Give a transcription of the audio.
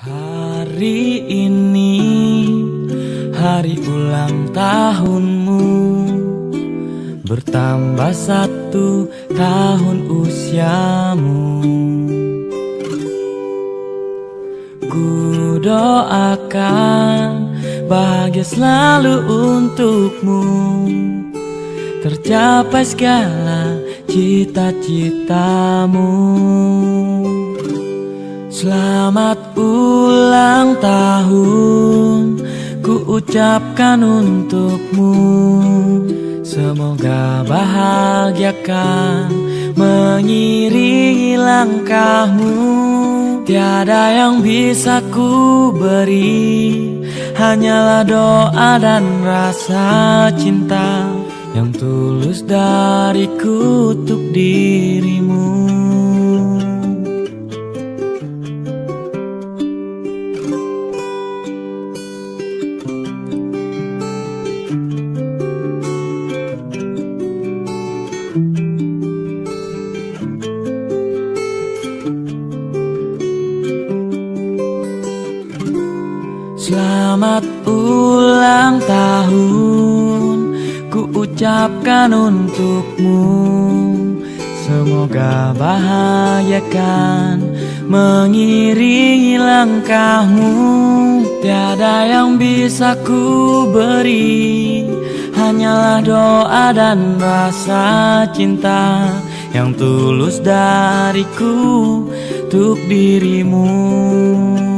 Hari ini hari ulang tahunmu. Bertambah satu tahun usiamu. Ku doakan bahagia selalu untukmu. Tercapai segala cita-citamu Selamat ulang tahun. Ku ucapkan untukmu. Semoga bahagiakan Mengiringi langkahmu. Tiada yang bisa ku beri. Hanyalah doa dan rasa cinta Yang tulus dariku untuk dirimu Selamat ulang tahun Ku ucapkan untukmu. Semoga bahagiakan Mengiringi langkahmu. Tiada yang bisa ku beri Hanyalah doa dan rasa cinta Yang tulus dariku Untuk dirimu